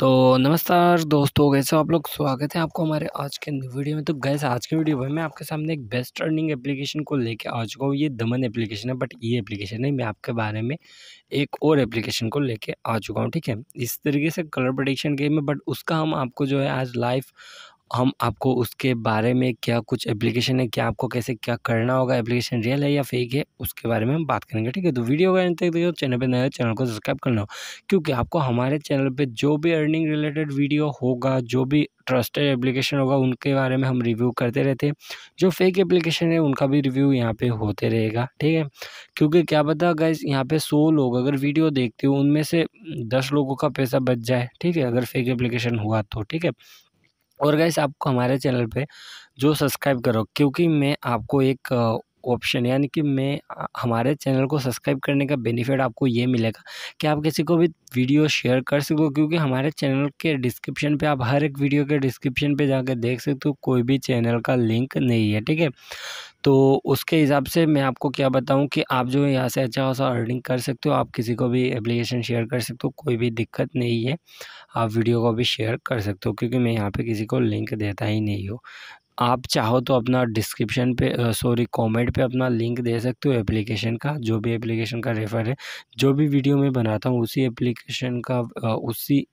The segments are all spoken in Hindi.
तो नमस्कार दोस्तों, कैसे आप लोग? स्वागत है आपको हमारे आज के वीडियो में। तो गैस आज के वीडियो में मैं आपके सामने एक बेस्ट अर्निंग एप्लीकेशन को लेके आ चुका हूँ। ये दमन एप्लीकेशन है बट ये एप्लीकेशन नहीं, मैं आपके बारे में एक और एप्लीकेशन को लेके आ चुका हूँ, ठीक है? इस तरीके से कलर प्रोडिक्शन गेम है बट उसका हम आपको जो है आज लाइव हम आपको उसके बारे में क्या कुछ एप्लीकेशन है, क्या आपको कैसे क्या करना होगा एप्लीकेशन रियल है या फेक है, उसके बारे में हम बात करेंगे, ठीक है? तो वीडियो का तक देखो, चैनल पे नया चैनल को सब्सक्राइब करना। हो क्योंकि आपको हमारे चैनल पे जो भी अर्निंग रिलेटेड वीडियो होगा, जो भी ट्रस्टेड एप्लीकेशन होगा, उनके बारे में हम रिव्यू करते रहते हैं। जो फेक एप्लीकेशन है, उनका भी रिव्यू यहाँ पे होते रहेगा, ठीक है? क्योंकि क्या पता गैस यहाँ पे सौ लोग अगर वीडियो देखते हो, उनमें से दस लोगों का पैसा बच जाए, ठीक है? अगर फेक एप्लीकेशन हुआ तो ठीक है? और गैस आपको हमारे चैनल पे जो सब्सक्राइब करो क्योंकि मैं आपको एक ऑप्शन यानी कि मैं हमारे चैनल को सब्सक्राइब करने का बेनिफिट आपको ये मिलेगा कि आप किसी को भी वीडियो शेयर कर सको क्योंकि हमारे चैनल के डिस्क्रिप्शन पे आप हर एक वीडियो के डिस्क्रिप्शन पे जाकर देख सकते हो, कोई भी चैनल का लिंक नहीं है, ठीक है? तो उसके हिसाब से मैं आपको क्या बताऊँ कि आप जो यहाँ से अच्छा खासा अर्निंग कर सकते हो, आप किसी को भी एप्लीकेशन शेयर कर सकते हो, कोई भी दिक्कत नहीं है, आप वीडियो को भी शेयर कर सकते हो क्योंकि मैं यहाँ पे किसी को लिंक देता ही नहीं हूँ। आप चाहो तो अपना डिस्क्रिप्शन पे सॉरी कमेंट पे अपना लिंक दे सकते हो एप्लीकेशन का, जो भी एप्लीकेशन का रेफ़र है। जो भी वीडियो मैं बनाता हूँ, उसी एप्लीकेशन का उसी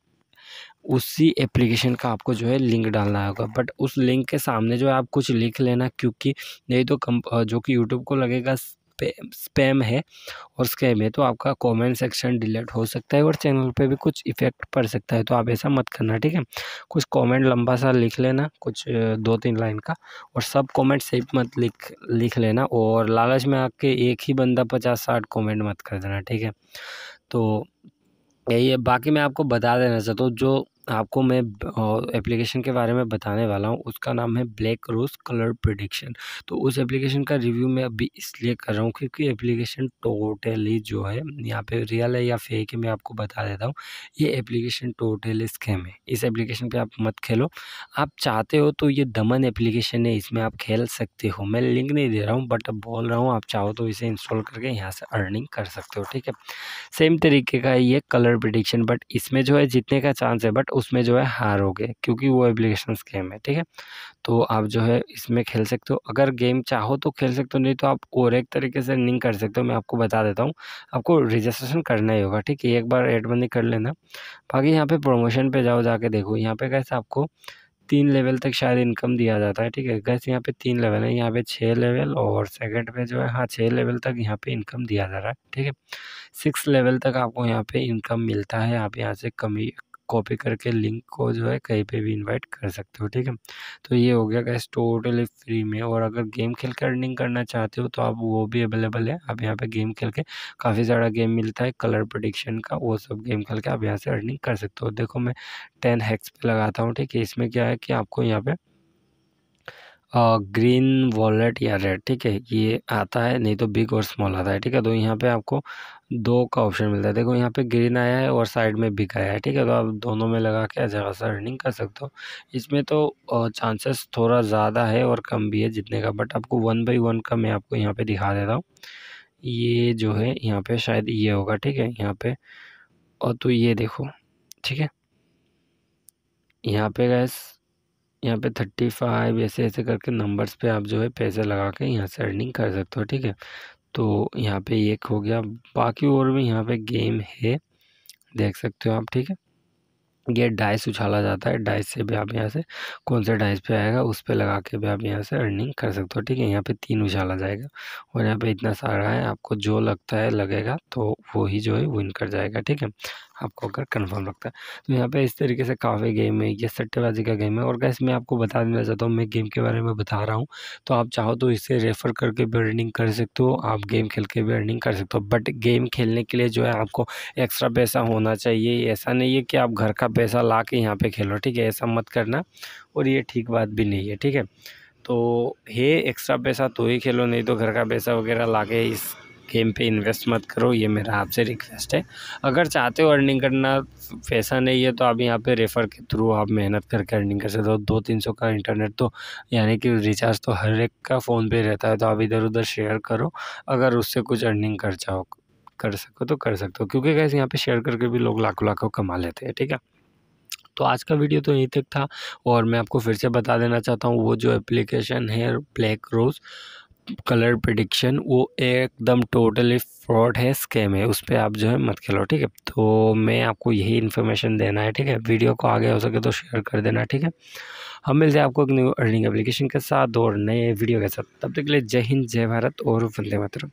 उसी एप्लीकेशन का आपको जो है लिंक डालना होगा। बट उस लिंक के सामने जो है आप कुछ लिख लेना, क्योंकि नहीं तो कम जो कि यूट्यूब को लगेगा स्पैम है और स्कैम है तो आपका कमेंट सेक्शन डिलीट हो सकता है और चैनल पे भी कुछ इफ़ेक्ट पड़ सकता है तो आप ऐसा मत करना, ठीक है? कुछ कमेंट लंबा सा लिख लेना, कुछ दो तीन लाइन का और सब कमेंट सही मत लिख लिख लेना और लालच में आके एक ही बंदा पचास साठ कमेंट मत कर देना, ठीक है? तो यही है, बाकी मैं आपको बता देना चाहता हूँ, जो आपको मैं एप्लीकेशन के बारे में बताने वाला हूँ। उसका नाम है ब्लैक रोज कलर प्रिडिक्शन तो उस एप्लीकेशन का रिव्यू मैं अभी इसलिए कर रहा हूँ क्योंकि एप्लीकेशन टोटली जो है, यहाँ पे रियल है या फेक है, मैं आपको बता देता हूँ। ये एप्लीकेशन टोटली स्कैम है। इस एप्लीकेशन पे आप मत खेलो। आप चाहते हो तो ये दमन एप्लीकेशन है, इसमें आप खेल सकते हो। मैं लिंक नहीं दे रहा हूँ बट बोल रहा हूँ, आप चाहो तो इसे इंस्टॉल करके यहाँ से अर्निंग कर सकते हो, ठीक है? सेम तरीके का ये कलर प्रिडिक्शन बट इसमें जो है जीतने का चांस है बट उसमें जो है हारोगे क्योंकि वो एप्लीकेशन गेम है, ठीक है? तो आप जो है इसमें खेल सकते हो। अगर गेम चाहो तो खेल सकते हो, नहीं तो आप और एक तरीके से रनिंग कर सकते हो, मैं आपको बता देता हूँ। आपको रजिस्ट्रेशन करना ही होगा, ठीक है? एक बार एड बंदी कर लेना। बाकी यहाँ पे प्रमोशन पे जाओ, जाके देखो। यहाँ पे कैसे आपको तीन लेवल तक शायद इनकम दिया जाता है, ठीक है? गैस यहाँ पे तीन लेवल है। यहाँ पे छः लेवल और सेकंड पे जो है हाँ छः लेवल तक यहाँ पे इनकम दिया जा रहा है, ठीक है? सिक्स लेवल तक आपको यहाँ पे इनकम मिलता है। आप यहाँ से कमी कॉपी करके लिंक को जो है कहीं पे भी इनवाइट कर सकते हो, ठीक है? तो ये हो गया गैस टोटली फ्री में और अगर गेम खेल के अर्निंग करना चाहते हो तो आप वो भी अवेलेबल है। आप यहाँ पे गेम खेल के काफ़ी सारा गेम मिलता है कलर प्रोडिक्शन का, वो सब गेम खेल के आप यहाँ से अर्निंग कर सकते हो। देखो मैं टेन हैक्स पे लगाता हूँ, ठीक है? इसमें क्या है कि आपको यहाँ पे ग्रीन वॉलेट या रेड, ठीक है? ये आता है, नहीं तो बिग और स्मॉल आता है, ठीक है? तो यहाँ पे आपको दो का ऑप्शन मिलता है। देखो, यहाँ पे ग्रीन आया है और साइड में बिग आया है, ठीक है? तो आप दोनों में लगा के अच्छा खासा अर्निंग कर सकते हो। इसमें तो चांसेस थोड़ा ज़्यादा है और कम भी है जितने का, बट आपको वन बाई वन का मैं आपको यहाँ पर दिखा देता हूँ। ये जो है, यहाँ पर शायद ये होगा, ठीक है? यहाँ पर और तो ये देखो, ठीक है? यहाँ पे गैस यहाँ पे थर्टी फाइव ऐसे ऐसे करके नंबर्स पे आप जो है पैसे लगा के यहाँ से अर्निंग कर सकते हो, ठीक है? तो यहाँ पे एक हो गया। बाकी और भी यहाँ पे गेम है, देख सकते हो आप, ठीक है? ये डाइस उछाला जाता है। डाइस से भी आप यहाँ से, कौन से डाइस पे आएगा, उस पर लगा के भी आप यहाँ से अर्निंग कर सकते हो, ठीक है? यहाँ पे तीन उछाला जाएगा और यहाँ पे इतना सारा है, आपको जो लगता है लगेगा तो वो ही जो है विन कर जाएगा, ठीक है? आपको अगर कन्फर्म लगता है। तो यहाँ पे इस तरीके से काफ़ी गेम है, ये सट्टेबाजी का गेम है। और गैस मैं आपको बता देना चाहता हूँ मैं गेम के बारे में बता रहा हूँ। तो आप चाहो तो इसे रेफ़र करके भी अर्निंग कर सकते हो, आप गेम खेल के भी अर्निंग कर सकते हो। बट गेम खेलने के लिए जो है, आपको एक्स्ट्रा पैसा होना चाहिए। ऐसा नहीं है कि आप घर का पैसा ला के यहाँ पर खेलो, ठीक है? ऐसा मत करना। और ये ठीक बात भी नहीं है, ठीक है? तो है एक्स्ट्रा पैसा तो ही खेलो, नहीं तो घर का पैसा वगैरह ला के इस गेम पे इन्वेस्ट मत करो, ये मेरा आपसे रिक्वेस्ट है। अगर चाहते हो अर्निंग करना, पैसा नहीं है तो आप यहाँ पे रेफ़र के थ्रू आप मेहनत करके अर्निंग कर सकते हो। दो तीन सौ का इंटरनेट तो यानी कि रिचार्ज तो हर एक का फ़ोन पे रहता है तो आप इधर उधर शेयर करो। अगर उससे कुछ अर्निंग कर चाहो, कर सको तो कर सकते हो। क्योंकि कैसे यहाँ पर शेयर करके भी लोग लाखों लाखों कमा लेते हैं, ठीक है? तो आज का वीडियो तो यहीं तक था, और मैं आपको फिर से बता देना चाहता हूँ, वो जो एप्लीकेशन है ब्लैक रोज़ कलर प्रडिक्शन वो एकदम टोटली फ्रॉड है स्कैम है, उस पर आप जो है मत खेलो, ठीक है? तो मैं आपको यही इन्फॉर्मेशन देना है, ठीक है? वीडियो को आगे हो सके तो शेयर कर देना, ठीक है? हम मिलते हैं आपको एक न्यू अर्निंग एप्लीकेशन के साथ और नए वीडियो के साथ। तब तक के लिए जय हिंद, जय भारत और वंदे मातरम।